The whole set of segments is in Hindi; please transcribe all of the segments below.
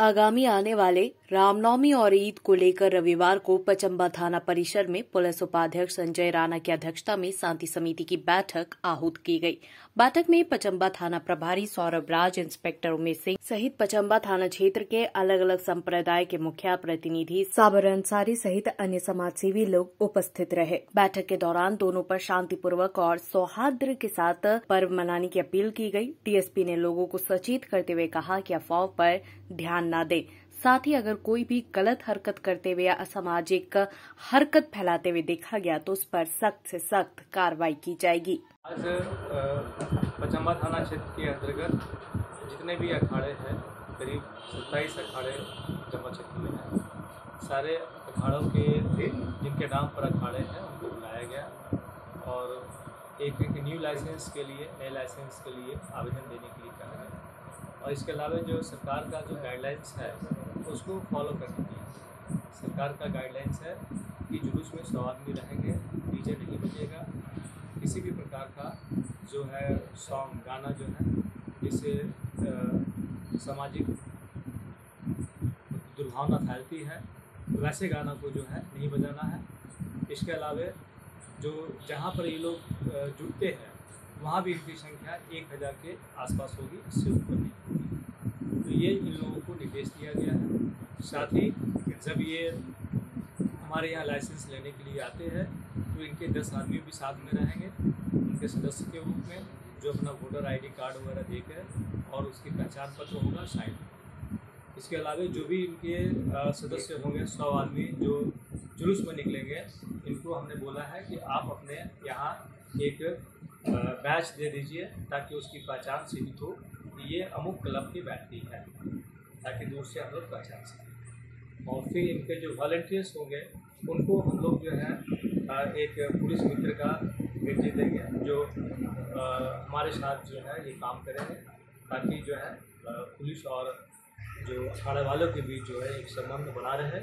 आगामी आने वाले रामनवमी और ईद को लेकर रविवार को पचम्बा थाना परिसर में पुलिस उपाध्यक्ष संजय राणा की अध्यक्षता में शांति समिति की बैठक आहूत की गई। बैठक में पचम्बा थाना प्रभारी सौरभ राज, इंस्पेक्टर उमेश सिंह सहित पचम्बा थाना क्षेत्र के अलग अलग संप्रदाय के मुखिया प्रतिनिधि साबर अंसारी सहित अन्य समाजसेवी लोग उपस्थित रहे। बैठक के दौरान दोनों पर शांतिपूर्वक और सौहार्द के साथ पर्व मनाने की अपील की गई। डीएसपी ने लोगों को सचेत करते हुए कहा कि अफवाह पर ध्यान न दें। साथ ही अगर कोई भी गलत हरकत करते हुए या असामाजिक हरकत फैलाते हुए देखा गया तो उस पर सख्त से सख्त कार्रवाई की जाएगी। आज पचम्बा थाना क्षेत्र के अंतर्गत जितने भी अखाड़े हैं, करीब सत्ताईस अखाड़े जम्मू क्षेत्र में हैं। सारे अखाड़ों के, जिनके नाम पर अखाड़े हैं, उनको बुलाया गया और एक एक न्यू लाइसेंस के लिए, नए लाइसेंस के लिए आवेदन देने के लिए कहा गया। और इसके अलावा जो सरकार का जो गाइडलाइंस है, उसको फॉलो करने लिए सरकार का गाइडलाइंस है कि जुलूस में सौ आदमी रहेंगे, डीजे नहीं बजेगा, किसी भी प्रकार का जो है सॉन्ग गाना जो है जिससे सामाजिक दुर्भावना फैलती है, वैसे गाना को जो है नहीं बजाना है। इसके अलावा जो जहाँ पर ये लोग जुटते हैं वहाँ भी इनकी संख्या एक हज़ार के आसपास होगी, इससे ऊपर नहीं होगी। तो ये इन लोगों को निर्देश दिया गया है। साथ ही जब ये हमारे यहाँ लाइसेंस लेने के लिए आते हैं तो इनके दस आदमी भी साथ में रहेंगे। उनके सदस्य के रूप में जो अपना वोटर आईडी कार्ड वगैरह देकर और उसकी पहचान पत्र होगा साइन इसके अलावा जो भी इनके सदस्य होंगे, सौ आदमी जो जुलूस में निकलेंगे, इनको हमने बोला है कि आप अपने यहाँ एक बैच दे दीजिए ताकि उसकी पहचान सीमित हो ये अमुक क्लब की बैठती है, ताकि दूर से हम लोग पहचान सकें। और फिर इनके जो वॉल्टियर्स होंगे, उनको हम लोग जो है एक पुलिस मित्र का गिरजी देंगे, जो हमारे साथ जो है, ये काम करेंगे, ताकि जो है पुलिस और जो अखाड़े वालों के बीच जो है, एक संबंध बना रहे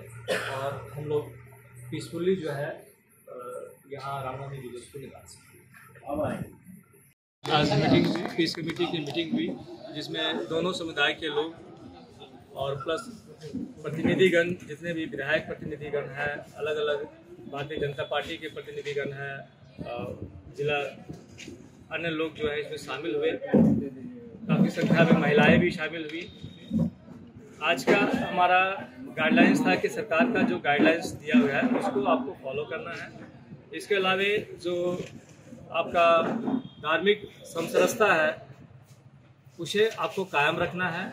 और हम लोग पीसफुली जो है यहाँ रामनवमी जुलूस को निकाल सकें। आज मीटिंग पीस कमेटी की मीटिंग हुई, जिसमें दोनों समुदाय के लोग और प्लस प्रतिनिधिगण, जितने भी विधायक प्रतिनिधिगण हैं अलग अलग भारतीय जनता पार्टी के प्रतिनिधिगण हैं जिला अन्य लोग जो है इसमें शामिल हुए। काफ़ी संख्या में महिलाएँ भी शामिल हुई। आज का हमारा गाइडलाइंस था कि सरकार का जो गाइडलाइंस दिया हुआ है, उसको आपको फॉलो करना है। इसके अलावा जो आपका धार्मिक समसरसता है, उसे आपको कायम रखना है।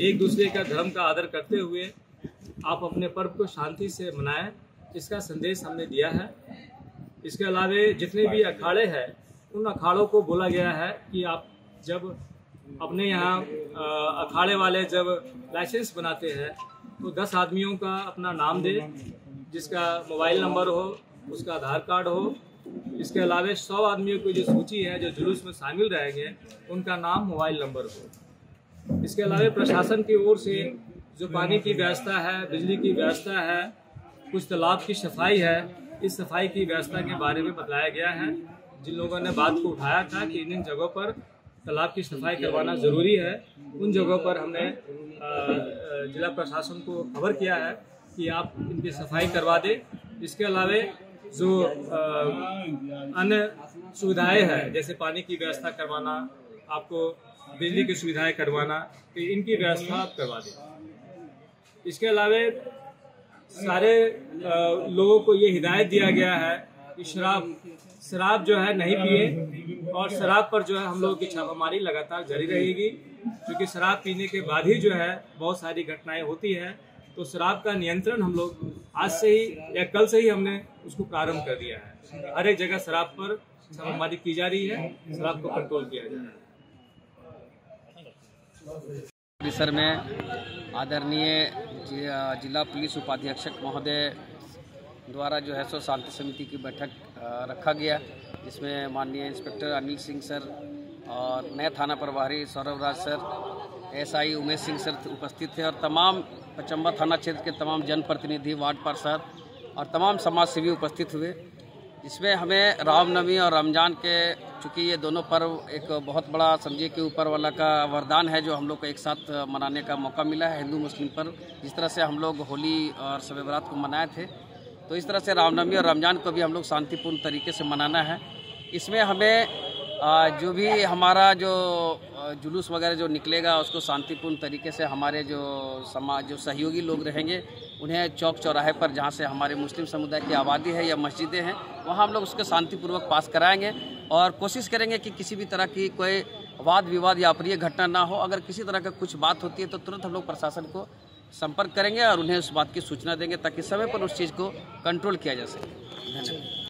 एक दूसरे का धर्म का आदर करते हुए आप अपने पर्व को शांति से मनाएँ इसका संदेश हमने दिया है। इसके अलावा जितने भी अखाड़े हैं, उन अखाड़ों को बोला गया है कि आप जब अपने यहाँ अखाड़े वाले जब लाइसेंस बनाते हैं तो दस आदमियों का अपना नाम दे, जिसका मोबाइल नंबर हो, उसका आधार कार्ड हो इसके अलावा सौ आदमियों की जो सूची है, जो जुलूस में शामिल रहेंगे उनका नाम मोबाइल नंबर हो। इसके अलावा प्रशासन की ओर से जो पानी की व्यवस्था है, बिजली की व्यवस्था है, कुछ तालाब की सफ़ाई है, इस सफ़ाई की व्यवस्था के बारे में बताया गया है। जिन लोगों ने बात को उठाया था कि इन इन जगहों पर तालाब की सफ़ाई करवाना ज़रूरी है, उन जगहों पर हमने जिला प्रशासन को खबर किया है कि आप इनकी सफ़ाई करवा दें। इसके अलावा जो अन्य सुविधाएँ हैं, जैसे पानी की व्यवस्था करवाना, आपको बिजली की सुविधाएँ करवाना तो इनकी व्यवस्था आप करवा दें। इसके अलावा सारे लोगों को ये हिदायत दिया गया है कि शराब शराब जो है नहीं पिए और शराब पर जो है हम लोगों की छापामारी लगातार जारी रहेगी, क्योंकि शराब पीने के बाद ही जो है बहुत सारी घटनाएँ होती हैं। तो शराब का नियंत्रण हम लोग आज से ही या कल से ही हमने उसको प्रारंभ कर दिया है। हर एक जगह शराब पर छापामारी की जा रही है, शराब को कंट्रोल किया जा रहा है। परिसर में आदरणीय जिला पुलिस उपाधीक्षक महोदय द्वारा जो है सो शांति समिति की बैठक रखा गया, जिसमें माननीय इंस्पेक्टर अनिल सिंह सर और नए थाना प्रभारी Saurabh Raj sir, SI Umesh Singh sir उपस्थित थे और तमाम पचम्बा थाना क्षेत्र के तमाम जनप्रतिनिधि, वार्ड पार्षद और तमाम समाज सेवी उपस्थित हुए, जिसमें हमें रामनवमी और रमज़ान के, चूँकि ये दोनों पर्व एक बहुत बड़ा समझिए कि ऊपर वाला का वरदान है, जो हम लोग को एक साथ मनाने का मौका मिला है हिंदू मुस्लिम पर्व जिस तरह से हम लोग होली और शब बरात को मनाए थे तो इस तरह से रामनवमी और रमज़ान को भी हम लोग शांतिपूर्ण तरीके से मनाना है। इसमें हमें जो भी हमारा जो जुलूस वगैरह जो निकलेगा, उसको शांतिपूर्ण तरीके से हमारे जो समाज, जो सहयोगी लोग रहेंगे, उन्हें चौक चौराहे पर, जहाँ से हमारे मुस्लिम समुदाय की आबादी है या मस्जिदें हैं, वहाँ हम लोग उसको शांतिपूर्वक पास कराएँगे और कोशिश करेंगे कि किसी भी तरह की कोई वाद विवाद या अप्रिय घटना ना हो। अगर किसी तरह का कुछ बात होती है तो तुरंत हम लोग प्रशासन को संपर्क करेंगे और उन्हें उस बात की सूचना देंगे, ताकि समय पर उस चीज़ को कंट्रोल किया जा सके। धन्यवाद।